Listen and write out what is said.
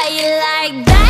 How you like that?